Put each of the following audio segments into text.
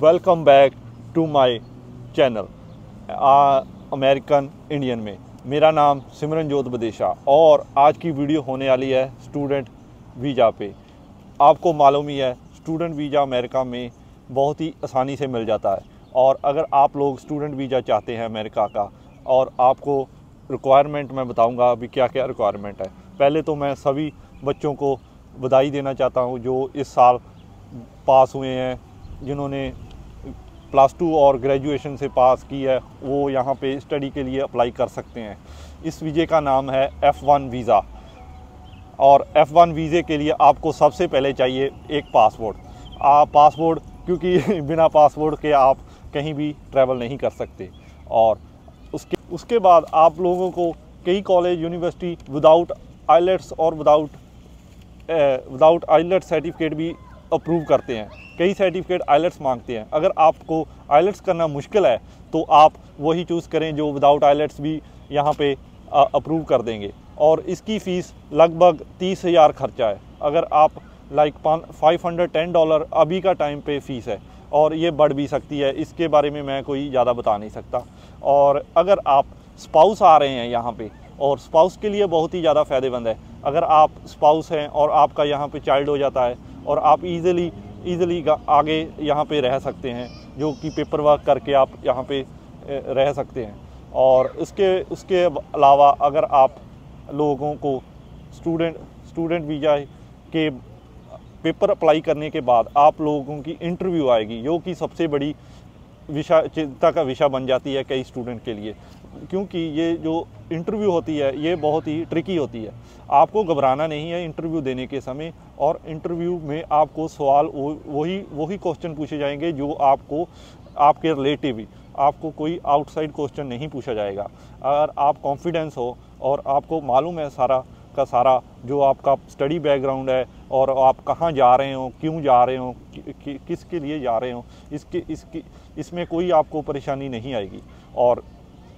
Welcome back to my channel American Indian में। मेरा नाम सिमरनजोत बदेशा और आज की वीडियो होने वाली है स्टूडेंट वीज़ा पे। आपको मालूम ही है स्टूडेंट वीज़ा अमेरिका में बहुत ही आसानी से मिल जाता है। और अगर आप लोग स्टूडेंट वीज़ा चाहते हैं अमेरिका का, और आपको रिक्वायरमेंट मैं बताऊँगा अभी क्या क्या रिक्वायरमेंट है। पहले तो मैं सभी बच्चों को बधाई देना चाहता हूँ जो इस साल पास हुए हैं, जिन्होंने प्लस टू और ग्रेजुएशन से पास की है, वो यहाँ पे स्टडी के लिए अप्लाई कर सकते हैं। इस वीज़े का नाम है एफ़ वन वीज़ा और एफ़ वन वीज़े के लिए आपको सबसे पहले चाहिए एक पासपोर्ट आप पासपोर्ट क्योंकि बिना पासपोर्ट के आप कहीं भी ट्रैवल नहीं कर सकते। और उसके उसके बाद आप लोगों को कई कॉलेज यूनिवर्सिटी विदाउट आइलेट्स और विदाउट विदाउट आइलेट सर्टिफिकेट भी अप्रूव करते हैं। कई सर्टिफिकेट आइलेट्स मांगते हैं। अगर आपको आइलेट्स करना मुश्किल है तो आप वही चूज़ करें जो विदाउट आइलेट्स भी यहाँ पे अप्रूव कर देंगे। और इसकी फ़ीस लगभग तीस हज़ार खर्चा है। अगर आप like five hundred ten dollar अभी का टाइम पे फ़ीस है, और ये बढ़ भी सकती है, इसके बारे में मैं कोई ज़्यादा बता नहीं सकता। और अगर आप स्पाउस आ रहे हैं यहाँ पे, और स्पाउस के लिए बहुत ही ज़्यादा फ़ायदेमंद है। अगर आप स्पाउस हैं और आपका यहाँ पे चाइल्ड हो जाता है और आप इजीली इजीली आगे यहाँ पे रह सकते हैं, जो कि पेपर वर्क करके आप यहाँ पे रह सकते हैं। और इसके, उसके अलावा अगर आप लोगों को स्टूडेंट स्टूडेंट वीज़ा के पेपर अप्लाई करने के बाद आप लोगों की इंटरव्यू आएगी, जो कि सबसे बड़ी विषय चिंता का विषय बन जाती है कई स्टूडेंट के लिए। क्योंकि ये जो इंटरव्यू होती है ये बहुत ही ट्रिकी होती है। आपको घबराना नहीं है इंटरव्यू देने के समय और इंटरव्यू में आपको सवाल वही वही क्वेश्चन पूछे जाएँगे जो आपको आपके रिलेटिव आपको कोई आउटसाइड क्वेश्चन नहीं पूछा जाएगा। अगर आप कॉन्फिडेंस हो और आपको मालूम है सारा का सारा जो आपका स्टडी बैकग्राउंड है और आप कहाँ जा रहे हो क्यों जा रहे हो कि, कि, किसके लिए जा रहे हो इसके इसकी इसमें कोई आपको परेशानी नहीं आएगी। और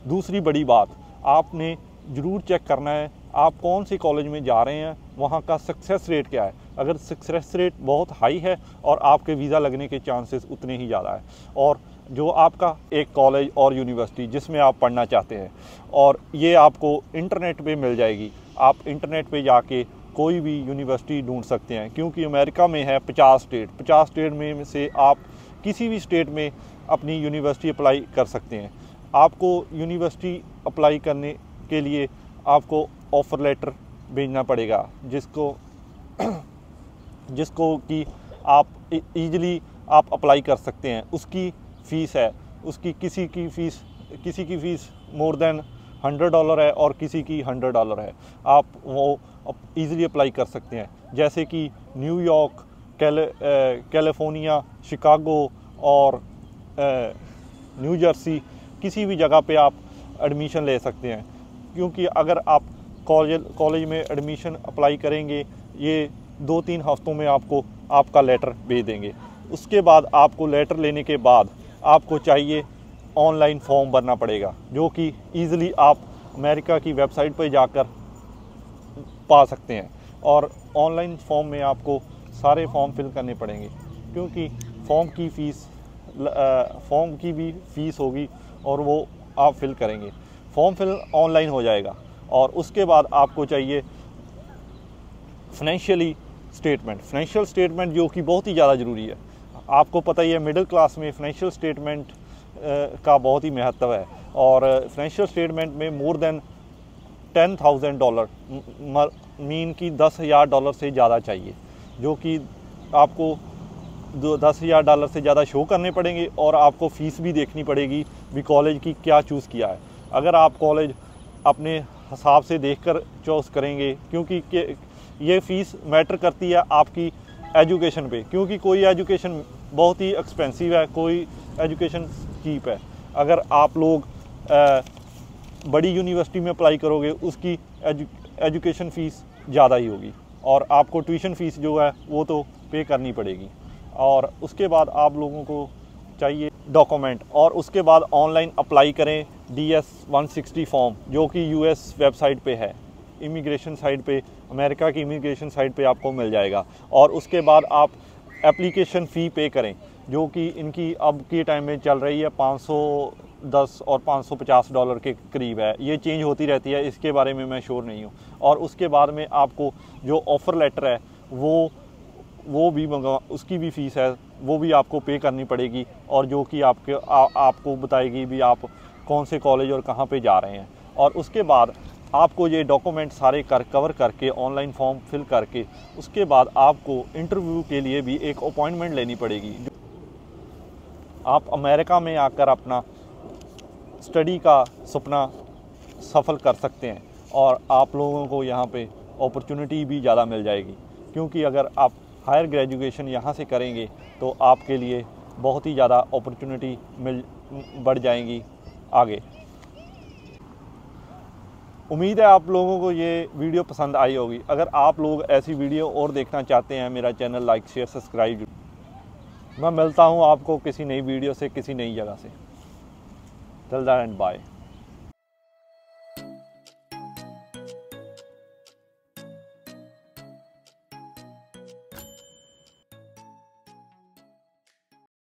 दूसरी बड़ी बात, आपने ज़रूर चेक करना है, आप कौन से कॉलेज में जा रहे हैं, वहाँ का सक्सेस रेट क्या है? अगर सक्सेस रेट बहुत हाई है और आपके वीज़ा लगने के चांसेस उतने ही ज़्यादा है। और जो आपका एक कॉलेज और यूनिवर्सिटी जिसमें आप पढ़ना चाहते हैं, और ये आपको इंटरनेट पे मिल जाएगी। आप इंटरनेट पे जाके कोई भी यूनिवर्सिटी ढूंढ सकते हैं, क्योंकि अमेरिका में है पचास स्टेट पचास स्टेट में से आप किसी भी स्टेट में अपनी यूनिवर्सिटी अप्लाई कर सकते हैं। आपको यूनिवर्सिटी अप्लाई करने के लिए आपको ऑफ़र लेटर भेजना पड़ेगा, जिसको जिसको कि आप इजीली आप अप्लाई कर सकते हैं। उसकी फ़ीस है, उसकी किसी की फ़ीस किसी की fees more than hundred dollar है और किसी की हंड्रेड डॉलर है। आप वो ईज़िली अप्लाई कर सकते हैं। जैसे कि न्यूयॉर्क कैले कैलिफ़ोर्निया शिकागो और न्यू जर्सी किसी भी जगह पे आप एडमिशन ले सकते हैं। क्योंकि अगर आप कॉलेज कॉलेज में एडमिशन अप्लाई करेंगे, ये दो तीन हफ्तों में आपको आपका लेटर भेज देंगे। उसके बाद आपको लेटर लेने के बाद आपको चाहिए ऑनलाइन फॉर्म भरना पड़ेगा, जो कि ईज़िली आप अमेरिका की वेबसाइट पर जाकर पा सकते हैं। और ऑनलाइन फॉर्म में आपको सारे फॉर्म फिल करने पड़ेंगे, क्योंकि फॉर्म की फ़ीस फॉर्म की भी फ़ीस होगी। और वो आप फिल करेंगे। फॉर्म फिल ऑनलाइन हो जाएगा और उसके बाद आपको चाहिए फाइनेंशियली स्टेटमेंट फाइनेंशियल स्टेटमेंट जो कि बहुत ही ज़्यादा ज़रूरी है। आपको पता ही है मिडिल क्लास में फाइनेंशियल स्टेटमेंट का बहुत ही महत्व है और फाइनेंशियल स्टेटमेंट में more than ten thousand dollar mean की दस हज़ार डॉलर से ज़्यादा चाहिए, जो कि आपको दस हज़ार डॉलर से ज़्यादा शो करने पड़ेंगे और आपको फ़ीस भी देखनी पड़ेगी भी कॉलेज की क्या चूज़ किया है। अगर आप कॉलेज अपने हिसाब से देख कर चॉइस करेंगे क्योंकि ये फ़ीस मैटर करती है आपकी एजुकेशन पे क्योंकि कोई एजुकेशन बहुत ही एक्सपेंसिव है कोई एजुकेशन चीप है। अगर आप लोग आ, बड़ी यूनिवर्सिटी में अप्लाई करोगे उसकी एजु, एजुकेशन फ़ीस ज़्यादा ही होगी और आपको ट्यूशन फ़ीस जो है वो तो पे करनी पड़ेगी। और उसके बाद आप लोगों को चाहिए डॉक्यूमेंट और उसके बाद ऑनलाइन अप्लाई करें D S one sixty form जो कि यू एस वेबसाइट पे है। इमिग्रेशन साइट पे अमेरिका की इमिग्रेशन साइट पे आपको मिल जाएगा। और उसके बाद आप एप्लीकेशन फ़ी पे करें, जो कि इनकी अब के टाइम में चल रही है 510 और 550 डॉलर के करीब है। ये चेंज होती रहती है, इसके बारे में मैं श्योर नहीं हूँ। और उसके बाद में आपको जो ऑफ़र लेटर है, वो वो भी मंगा उसकी भी फ़ीस है वो भी आपको पे करनी पड़ेगी और जो कि आपके आ, आपको बताएगी भी आप कौन से कॉलेज और कहाँ पे जा रहे हैं। और उसके बाद आपको ये डॉक्यूमेंट सारे कर कवर करके ऑनलाइन फॉर्म फिल करके उसके बाद आपको इंटरव्यू के लिए भी एक अपॉइंटमेंट लेनी पड़ेगी। आप अमेरिका में आकर अपना स्टडी का सपना सफल कर सकते हैं और आप लोगों को यहाँ पे अपॉर्चुनिटी भी ज़्यादा मिल जाएगी। क्योंकि अगर आप हायर ग्रेजुएशन यहाँ से करेंगे तो आपके लिए बहुत ही ज़्यादा अपॉर्चुनिटी मिल, बढ़ जाएँगी आगे। उम्मीद है आप लोगों को ये वीडियो पसंद आई होगी। अगर आप लोग ऐसी वीडियो और देखना चाहते हैं, मेरा चैनल लाइक, शेयर, सब्सक्राइब। मैं मिलता हूँ आपको किसी नई वीडियो से, किसी नई जगह से। Till and bye